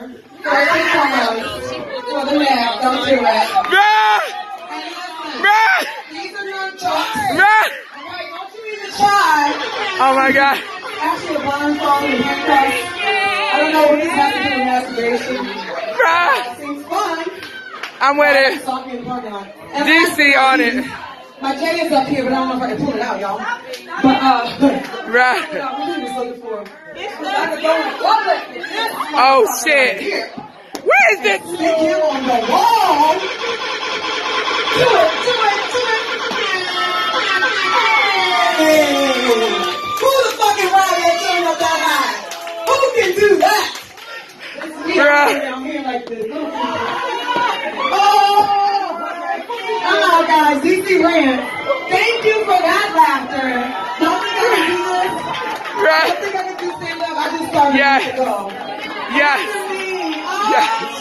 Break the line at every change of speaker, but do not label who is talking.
laughter. First and for the laugh. Don't do it.
Bruh!
And these are nunchucks.
Bruh!
Alright, don't you even try.
Oh my god.
Actually, a blindfold and handcuffs. I don't know what this has to do with masturbation.
Bruh!
Seems fun.
I'm with it.
Saw me in the parking lot. And
DC on it.
My J is up here, but I don't know if I can pull it out, y'all. But, uh, what he was looking for. I could go and flip it.
Oh shit. Where is this?
Stick him on the wall. Do it, do it, do it. Who the fucking ride that turned up that high? Who can do that?
Bruh.
down here like this. Oh! Ah, guys, DC Rants. Thank you for that laughter. Don't think I can do this. Don't think I can do stand up. I just started
Yeah.
to go.
Yes. Yes.